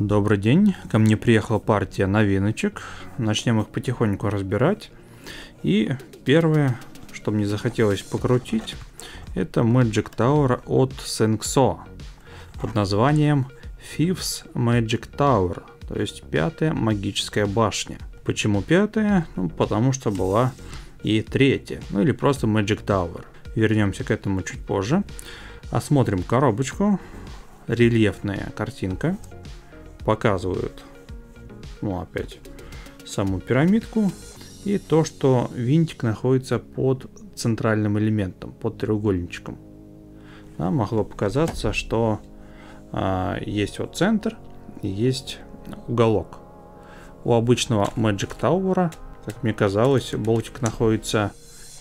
Добрый день, ко мне приехала партия новиночек, начнем их потихоньку разбирать. И первое, что мне захотелось покрутить, это Magic Tower от Sengso под названием Fifth Magic Tower, то есть пятая магическая башня. Почему пятая? Ну, потому что была и третья, ну или просто Magic Tower. Вернемся к этому чуть позже. Осмотрим коробочку. Рельефная картинка показывают, ну опять, саму пирамидку и то, что винтик находится под центральным элементом, под треугольничком. Да, могло показаться, что а, есть вот центр и есть уголок. У обычного Magic Tower, как мне казалось, болтик находится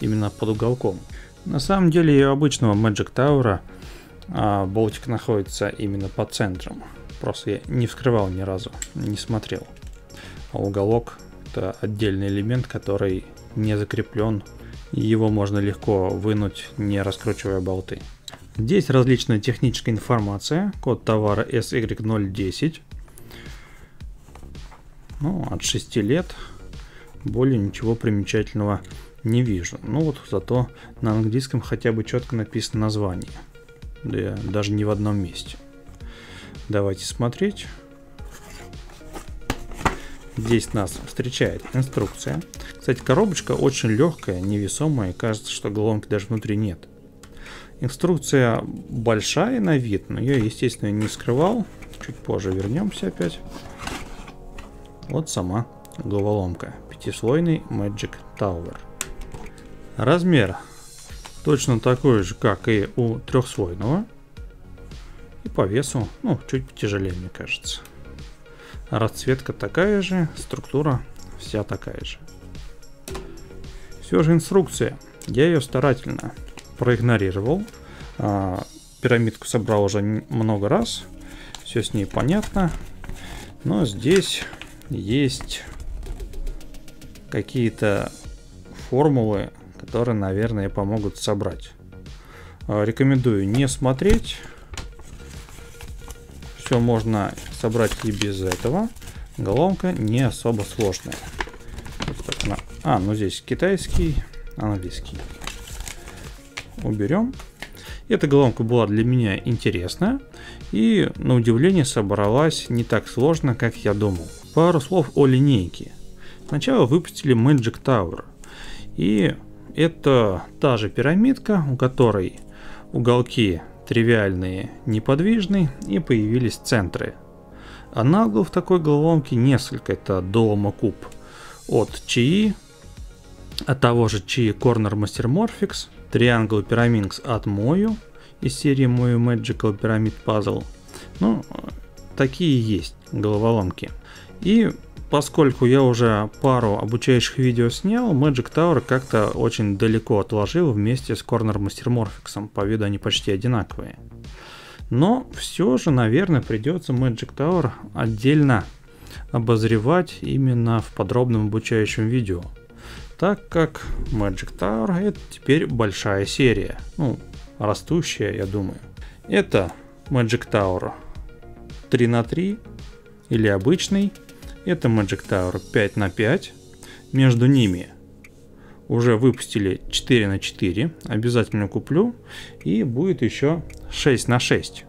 именно под уголком. На самом деле и у обычного Magic Tower а, болтик находится именно под центром. Просто я не вскрывал ни разу, не смотрел. А уголок это отдельный элемент, который не закреплен. Его можно легко вынуть, не раскручивая болты. Здесь различная техническая информация. Код товара SY010. Ну, от 6 лет. Более ничего примечательного не вижу. Ну вот зато на английском хотя бы четко написано название. Да, даже не в одном месте. Давайте смотреть. Здесь нас встречает инструкция. Кстати, коробочка очень легкая, невесомая, кажется, что головки даже внутри нет. Инструкция большая на вид, но я, естественно, не скрывал. Чуть позже вернемся опять. Вот сама головоломка. Пятислойный Magic Tower. Размер точно такой же, как и у трехслойного. И по весу, ну, чуть потяжелее, мне кажется. Расцветка такая же, структура вся такая же. Все же инструкция. Я ее старательно проигнорировал. А, пирамидку собрал уже много раз. Все с ней понятно. Но здесь есть какие-то формулы, которые, наверное, помогут собрать. А, рекомендую не смотреть все можно собрать и без этого. Головка не особо сложная. Она. А, ну здесь китайский, английский. Уберем. Эта головка была для меня интересная. И, на удивление, собралась не так сложно, как я думал. Пару слов о линейке. Сначала выпустили Magic Tower. И это та же пирамидка, у которой уголки тривиальные, неподвижные и появились центры. Аналогов такой головоломки несколько. Это Doloma Куб от Чи, от того же Чи Corner Master Morphix, Triangle Pyraminx от Мою из серии Мою Magical Pyramid Puzzle. Ну, такие есть головоломки. И поскольку я уже пару обучающих видео снял, Magic Tower как-то очень далеко отложил вместе с Corner Master Morphix. По виду они почти одинаковые. Но все же, наверное, придется Magic Tower отдельно обозревать именно в подробном обучающем видео. Так как Magic Tower это теперь большая серия. Ну, растущая, я думаю. Это Magic Tower 3 на 3 или обычный это Magic Tower 5 на 5. Между ними уже выпустили 4 на 4. Обязательно куплю. И будет еще 6 на 6.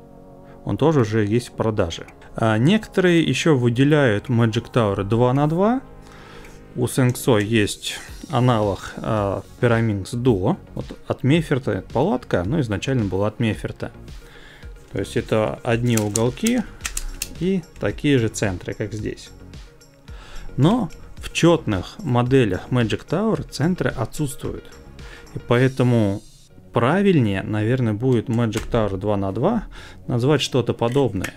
Он тоже уже есть в продаже. А некоторые еще выделяют Magic Tower 2 на 2. У Sengso есть аналог э, Pyraminx Duo. Вот от Меферта это палатка, но изначально была от Меферта. То есть это одни уголки и такие же центры, как здесь. Но в четных моделях Magic Tower центры отсутствуют. И поэтому правильнее, наверное, будет Magic Tower 2 на 2 назвать что-то подобное.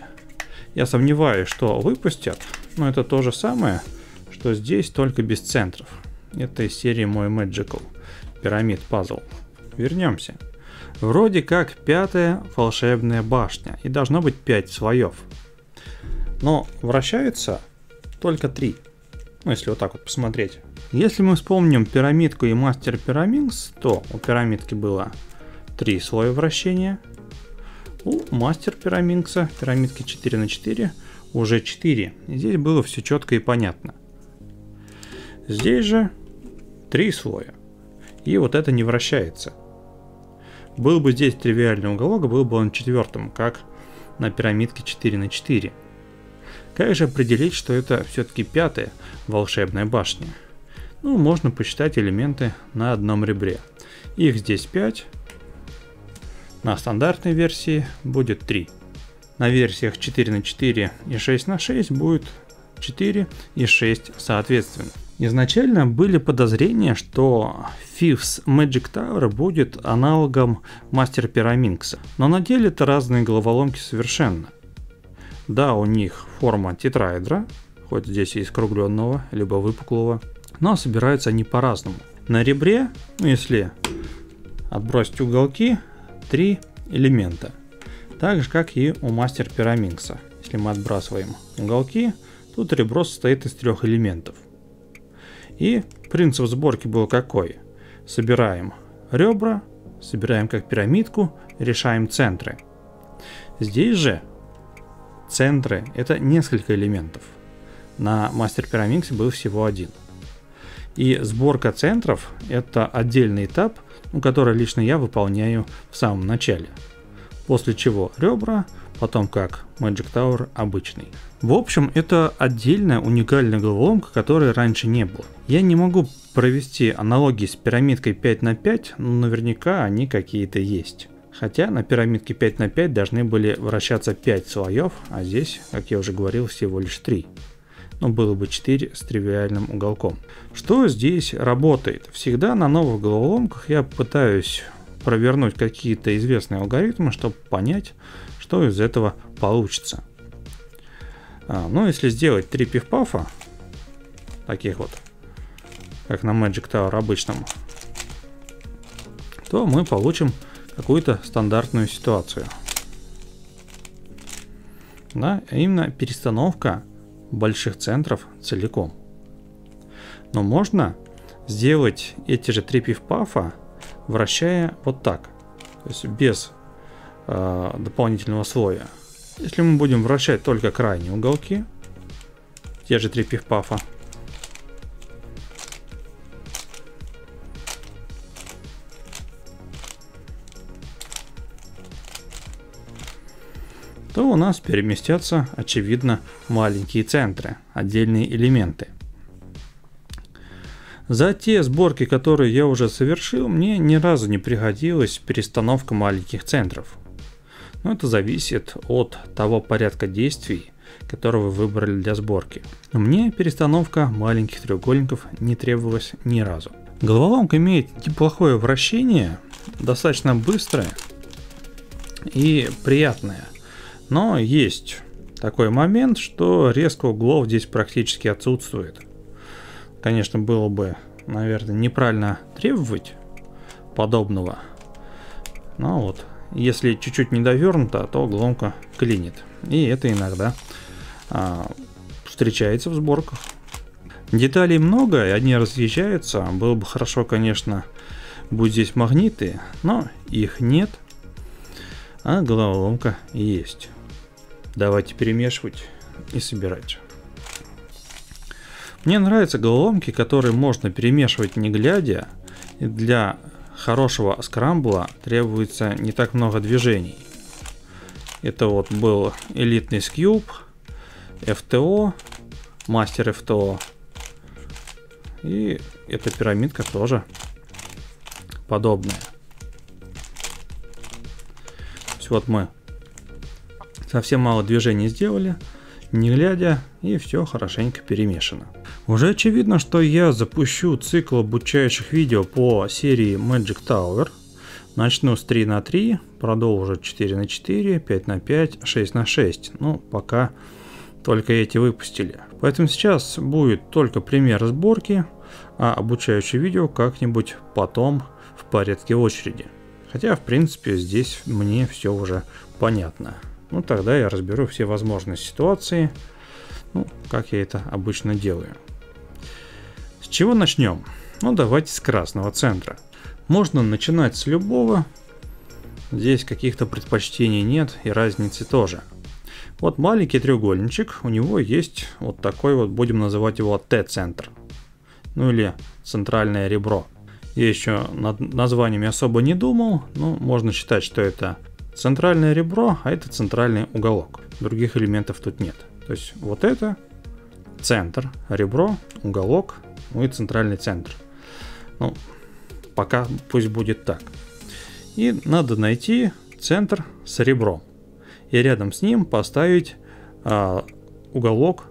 Я сомневаюсь, что выпустят, но это то же самое, что здесь, только без центров. Это из серии мой Magical Pyramid Puzzle. Вернемся. Вроде как пятая волшебная башня, и должно быть 5 слоев. Но вращаются только 3. Ну, если вот так вот посмотреть. Если мы вспомним пирамидку и мастер пирамидс, то у пирамидки было три слоя вращения. У мастер пирамидкса, пирамидки 4 на 4, уже 4. Здесь было все четко и понятно. Здесь же 3 слоя. И вот это не вращается. Был бы здесь тривиальный уголок, был бы он четвертым, как на пирамидке 4 на 4. Как же определить, что это все-таки пятая волшебная башня? Ну, можно посчитать элементы на одном ребре. Их здесь 5. На стандартной версии будет 3. На версиях 4 на 4 и 6 на 6 будет 4 и 6 соответственно. Изначально были подозрения, что Fifth Magic Tower будет аналогом Мастер Pyraminx, но на деле это разные головоломки совершенно. Да, у них форма тетраэдра, хоть здесь и скругленного, либо выпуклого, но собираются они по-разному. На ребре, ну если отбросить уголки, три элемента. Так же, как и у мастер пираминкса. Если мы отбрасываем уголки, тут ребро состоит из трех элементов. И принцип сборки был какой? Собираем ребра, собираем как пирамидку, решаем центры. Здесь же центры это несколько элементов. На мастер пирамидксе был всего один. И сборка центров это отдельный этап, который лично я выполняю в самом начале. После чего ребра, потом как Magic Tower обычный. В общем, это отдельная уникальная головоломка, которой раньше не было. Я не могу провести аналогии с пирамидкой 5 на 5, но наверняка они какие-то есть. Хотя на пирамидке 5 на 5 должны были вращаться 5 слоев, а здесь, как я уже говорил, всего лишь 3 но было бы 4 с тривиальным уголком. Что здесь работает? Всегда на новых головоломках я пытаюсь провернуть какие-то известные алгоритмы, чтобы понять, что из этого получится. А, ну, если сделать три пивпафа, таких вот, как на Magic Tower обычном, то мы получим какую-то стандартную ситуацию. Да, именно перестановка больших центров целиком. Но можно сделать эти же три пивпафа, вращая вот так, то есть без э, дополнительного слоя. Если мы будем вращать только крайние уголки, те же три пивпафа, нас переместятся, очевидно, маленькие центры, отдельные элементы. За те сборки, которые я уже совершил, мне ни разу не пригодилась перестановка маленьких центров. Но это зависит от того порядка действий, который вы выбрали для сборки. Мне перестановка маленьких треугольников не требовалась ни разу. Головоломка имеет неплохое вращение, достаточно быстрое и приятное. Но есть такой момент, что резко углов здесь практически отсутствует. Конечно, было бы, наверное, неправильно требовать подобного. Но вот, если чуть-чуть не довернуто, то угломка клинит. И это иногда а, встречается в сборках. Деталей много, и они разъезжаются. Было бы хорошо, конечно, будь здесь магниты, но их нет. А головоломка есть. Давайте перемешивать и собирать. Мне нравятся головоломки, которые можно перемешивать не глядя. И для хорошего скрамбла требуется не так много движений. Это вот был элитный скьюб, FTO, мастер FTO. И эта пирамидка тоже подобная. Вот мы Совсем мало движений сделали, не глядя, и все хорошенько перемешано. Уже очевидно, что я запущу цикл обучающих видео по серии Magic Tower. Начну с 3 на 3, продолжу 4 на 4, 5 на 5, 6 на 6. Ну, пока только эти выпустили. Поэтому сейчас будет только пример сборки, а обучающее видео как-нибудь потом в порядке очереди. Хотя, в принципе, здесь мне все уже понятно. Ну, тогда я разберу все возможные ситуации, ну, как я это обычно делаю. С чего начнем? Ну, давайте с красного центра. Можно начинать с любого. Здесь каких-то предпочтений нет и разницы тоже. Вот маленький треугольничек, у него есть вот такой вот, будем называть его Т-центр. Ну или центральное ребро. Я еще над названиями особо не думал, но можно считать, что это центральное ребро, а это центральный уголок. Других элементов тут нет. То есть вот это центр, ребро, уголок, ну и центральный центр. Ну, пока пусть будет так. И надо найти центр с ребром. И рядом с ним поставить а, уголок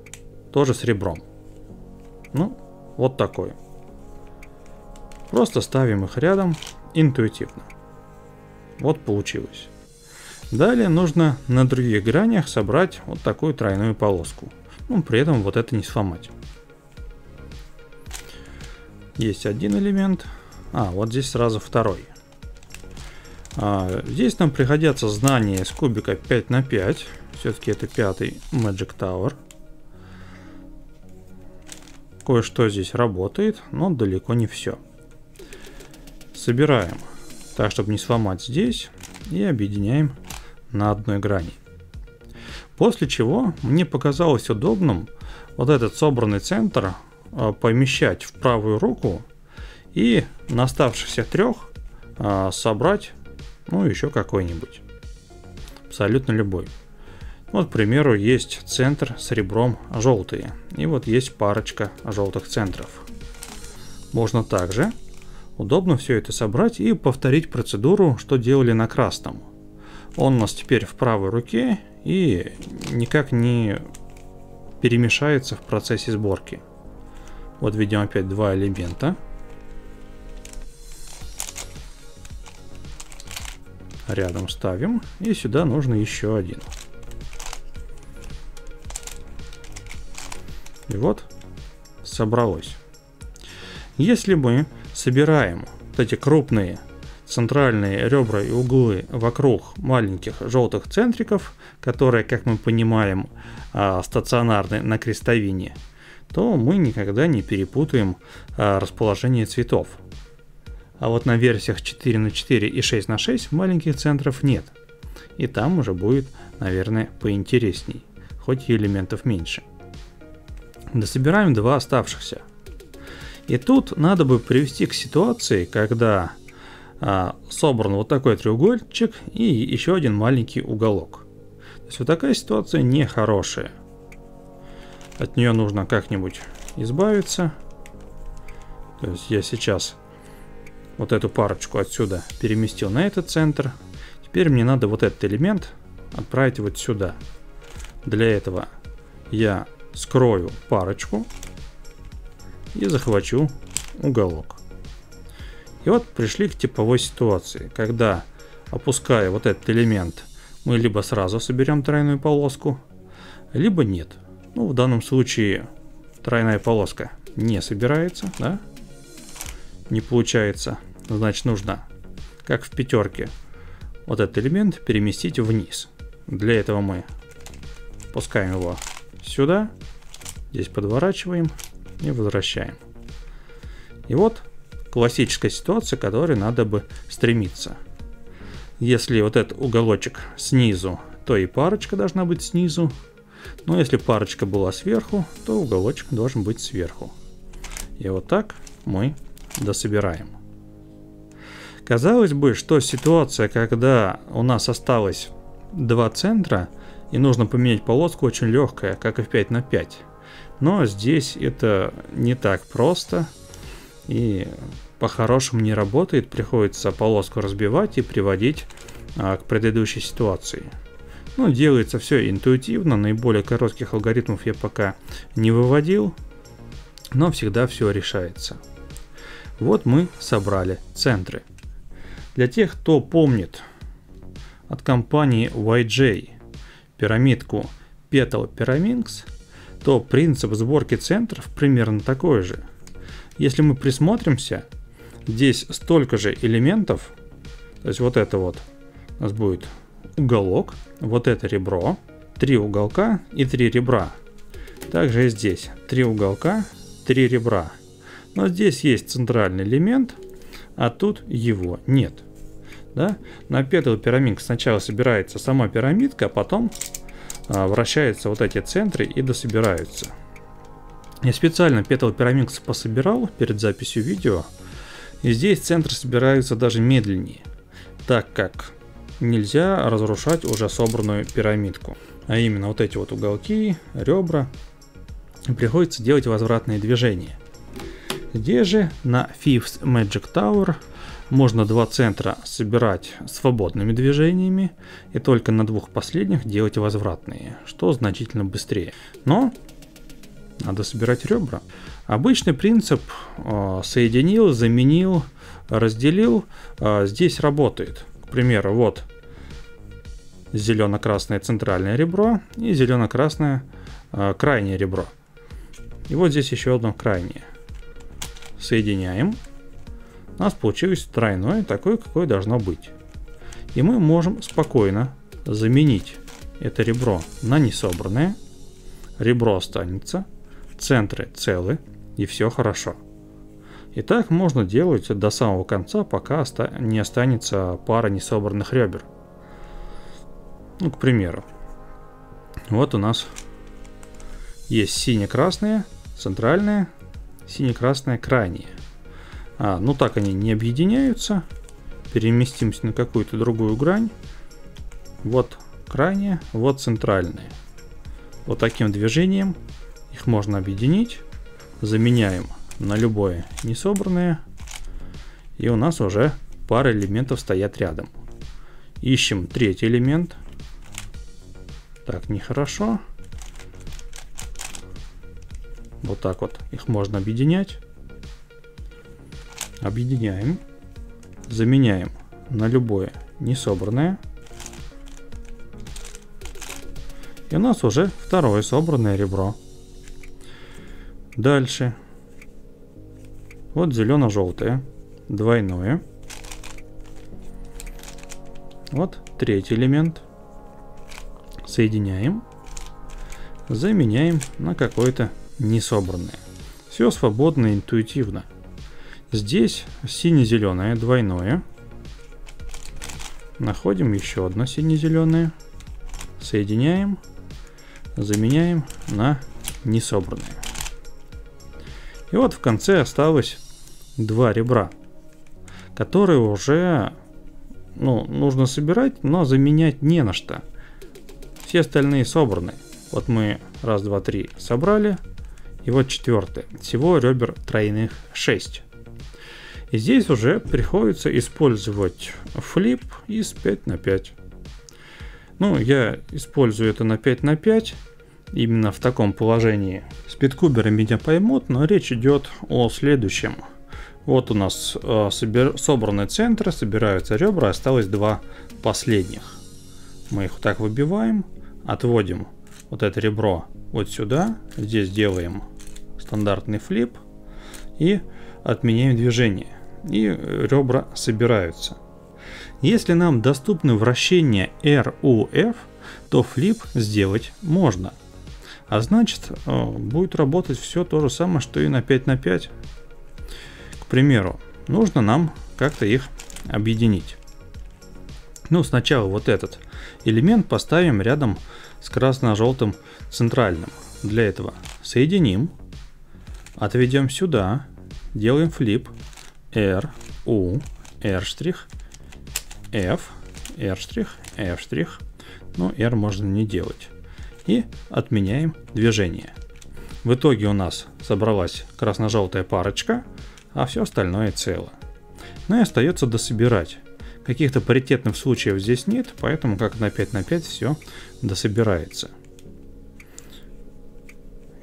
тоже с ребром. Ну, вот такой. Просто ставим их рядом интуитивно. Вот получилось. Далее нужно на других гранях собрать вот такую тройную полоску. Ну, при этом вот это не сломать. Есть один элемент. А, вот здесь сразу второй. А, здесь нам пригодятся знания из кубика 5 на 5. Все-таки это пятый Magic Tower. Кое-что здесь работает, но далеко не все. Собираем так, чтобы не сломать здесь. И объединяем на одной грани. После чего мне показалось удобным вот этот собранный центр а, помещать в правую руку и на оставшихся трех а, собрать, ну, еще какой-нибудь. Абсолютно любой. Вот, к примеру, есть центр с ребром желтые. И вот есть парочка желтых центров. Можно также удобно все это собрать и повторить процедуру, что делали на красном. Он у нас теперь в правой руке и никак не перемешается в процессе сборки. Вот видим опять два элемента. Рядом ставим. И сюда нужно еще один. И вот собралось. Если мы собираем вот эти крупные центральные ребра и углы вокруг маленьких желтых центриков, которые, как мы понимаем, а, стационарны на крестовине, то мы никогда не перепутаем а, расположение цветов. А вот на версиях 4 на 4 и 6 на 6 маленьких центров нет. И там уже будет, наверное, поинтересней, хоть и элементов меньше. Дособираем два оставшихся. И тут надо бы привести к ситуации, когда а, собран вот такой треугольничек и еще один маленький уголок. То есть вот такая ситуация нехорошая. От нее нужно как-нибудь избавиться. То есть я сейчас вот эту парочку отсюда переместил на этот центр. Теперь мне надо вот этот элемент отправить вот сюда. Для этого я скрою парочку и захвачу уголок. И вот пришли к типовой ситуации, когда, опуская вот этот элемент, мы либо сразу соберем тройную полоску, либо нет. Ну, в данном случае тройная полоска не собирается, да? Не получается. Значит, нужно, как в пятерке, вот этот элемент переместить вниз. Для этого мы пускаем его сюда, здесь подворачиваем и возвращаем. И вот классическая ситуация, к которой надо бы стремиться. Если вот этот уголочек снизу, то и парочка должна быть снизу. Но если парочка была сверху, то уголочек должен быть сверху. И вот так мы дособираем. Казалось бы, что ситуация, когда у нас осталось два центра, и нужно поменять полоску, очень легкая, как и в 5 на 5. Но здесь это не так просто. И по-хорошему не работает, приходится полоску разбивать и приводить а, к предыдущей ситуации. Ну, делается все интуитивно, наиболее коротких алгоритмов я пока не выводил, но всегда все решается. Вот мы собрали центры. Для тех, кто помнит от компании YJ пирамидку Petal Pyraminx, то принцип сборки центров примерно такой же. Если мы присмотримся, Здесь столько же элементов. То есть вот это вот у нас будет уголок, вот это ребро, три уголка и три ребра. Также и здесь три уголка, три ребра. Но здесь есть центральный элемент, а тут его нет. Да? На Petal пирамидка сначала собирается сама пирамидка, а потом вращаются вот эти центры и дособираются. Я специально Petal Pyramix пособирал перед записью видео, и здесь центры собираются даже медленнее, так как нельзя разрушать уже собранную пирамидку. А именно вот эти вот уголки, ребра, приходится делать возвратные движения. Здесь же на Fifth Magic Tower можно два центра собирать свободными движениями и только на двух последних делать возвратные, что значительно быстрее. Но надо собирать ребра. Обычный принцип э, соединил, заменил, разделил э, здесь работает. К примеру, вот зелено-красное центральное ребро и зелено-красное э, крайнее ребро. И вот здесь еще одно крайнее. Соединяем. У нас получилось тройное, такое, какое должно быть. И мы можем спокойно заменить это ребро на несобранное. Ребро останется, центры целы, и все хорошо. И так можно делать до самого конца, пока не останется пара несобранных ребер. Ну, к примеру. Вот у нас есть сине-красные, центральные, сине-красные крайние. А, ну так они не объединяются. Переместимся на какую-то другую грань. Вот крайние, вот центральные. Вот таким движением их можно объединить. Заменяем на любое несобранное. И у нас уже пара элементов стоят рядом. Ищем третий элемент. Так, нехорошо. Вот так вот их можно объединять. Объединяем. Заменяем на любое несобранное. И у нас уже второе собранное ребро. Дальше. Вот зелено-желтое. Двойное. Вот третий элемент соединяем, заменяем на какое-то несобранное. Все свободно интуитивно. Здесь сине-зеленое двойное. Находим еще одно сине-зеленое. Соединяем, заменяем на несобранное. И вот в конце осталось два ребра, которые уже ну, нужно собирать, но заменять не на что. Все остальные собраны. Вот мы раз, два, три собрали. И вот четвертый. Всего ребер тройных 6. И здесь уже приходится использовать флип из 5 на 5. Ну, я использую это на 5 на 5 именно в таком положении. Спидкуберы меня поймут, но речь идет о следующем. Вот у нас э, собер... собраны центры, собираются ребра, осталось два последних. Мы их вот так выбиваем отводим вот это ребро вот сюда, здесь делаем стандартный флип и отменяем движение. И ребра собираются. Если нам доступны вращения RUF, то флип сделать можно. А значит, э, будет работать все то же самое, что и на 5 на 5. К примеру, нужно нам как-то их объединить. Ну, сначала вот этот элемент поставим рядом с красно-желтым центральным. Для этого соединим, отведем сюда, делаем флип, R, U, R F, R F ну R можно не делать. И отменяем движение. В итоге у нас собралась красно-желтая парочка, а все остальное цело. Ну и остается дособирать. Каких-то паритетных случаев здесь нет, поэтому как на 5 на 5 все дособирается.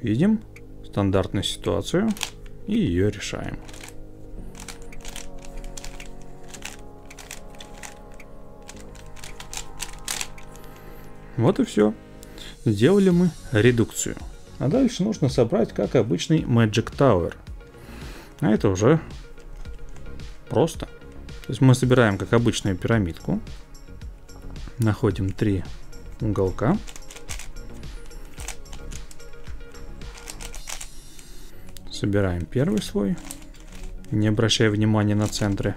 Видим стандартную ситуацию и ее решаем. Вот и все. Сделали мы редукцию. А дальше нужно собрать, как обычный Magic Tower. А это уже просто. То есть мы собираем как обычную пирамидку. Находим три уголка. Собираем первый слой, не обращая внимания на центры.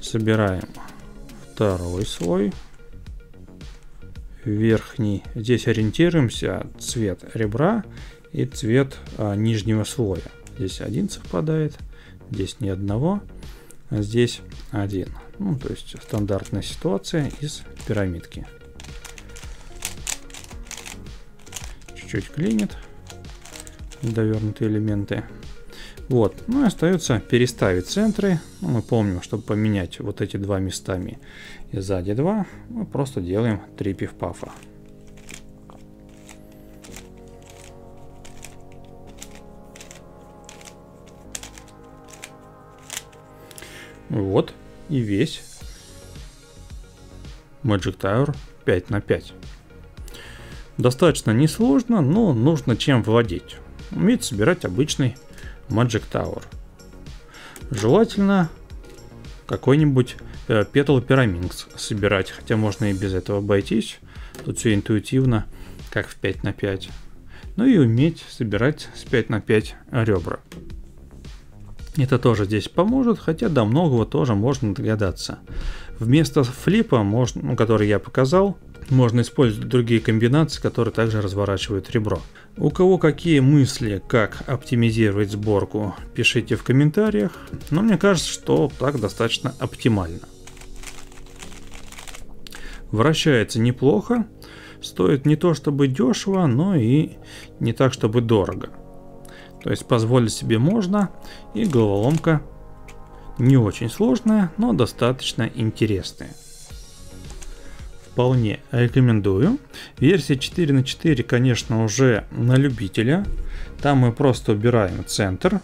Собираем второй слой, верхний. Здесь ориентируемся цвет ребра и цвет а, нижнего слоя. Здесь один совпадает, здесь ни одного, а здесь один. Ну, то есть стандартная ситуация из пирамидки. Чуть-чуть клинит довернутые элементы. Вот, ну и остается переставить центры. Ну, мы помним, чтобы поменять вот эти два местами и сзади два, мы просто делаем три пиф-пафа. Вот и весь Magic Tower 5 на 5. Достаточно несложно, но нужно чем владеть. Уметь собирать обычный Magic Tower. Желательно какой-нибудь э, Petal Pyraminx собирать, хотя можно и без этого обойтись. Тут все интуитивно, как в 5 на 5. Ну и уметь собирать с 5 на 5 ребра. Это тоже здесь поможет, хотя до многого тоже можно догадаться. Вместо флипа, можно, ну, который я показал, можно использовать другие комбинации, которые также разворачивают ребро. У кого какие мысли, как оптимизировать сборку, пишите в комментариях, но мне кажется, что так достаточно оптимально. Вращается неплохо, стоит не то чтобы дешево, но и не так чтобы дорого. То есть позволить себе можно, и головоломка не очень сложная, но достаточно интересная. Вполне рекомендую. Версия 4 на 4, конечно, уже на любителя. Там мы просто убираем центр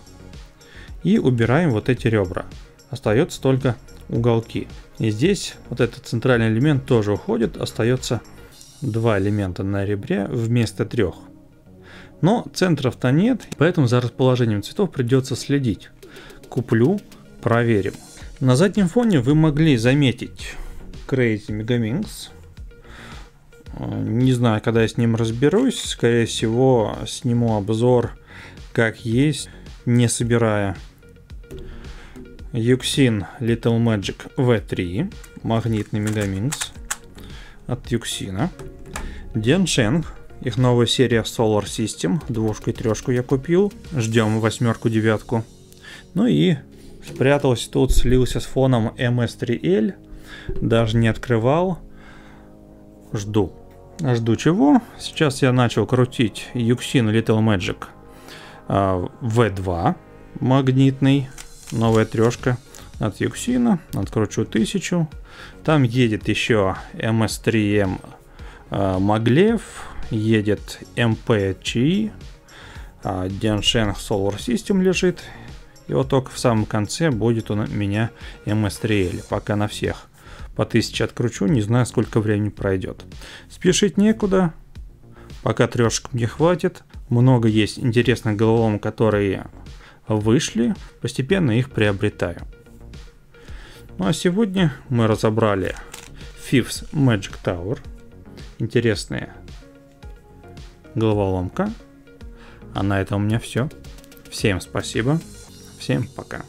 и убираем вот эти ребра. Остается только уголки. И здесь вот этот центральный элемент тоже уходит. Остается два элемента на ребре вместо трех. Но центров-то нет, поэтому за расположением цветов придется следить. Куплю, проверим. На заднем фоне вы могли заметить Crazy Megaminx. Не знаю, когда я с ним разберусь. Скорее всего, сниму обзор как есть, не собирая. Юксин Little Magic V3. Магнитный Мегаминкс от Юксина. Деншенг их новая серия Solar System. Двушку и трешку я купил. Ждем восьмерку, девятку. Ну и спрятался тут, слился с фоном MS3L. Даже не открывал. Жду. Жду чего? Сейчас я начал крутить Yuxin Little Magic V2 магнитный. Новая трешка от Юксина. Откручу 1000. Там едет еще MS3M Маглев едет MPCI, а Diansheng Solar System лежит. И вот только в самом конце будет у меня MS3L. Пока на всех по 1000 откручу, не знаю сколько времени пройдет. Спешить некуда, пока трешек мне хватит. Много есть интересных головолом, которые вышли, постепенно их приобретаю. Ну а сегодня мы разобрали Fifth Magic Tower. Интересные головоломка. А на этом у меня все. Всем спасибо. Всем пока.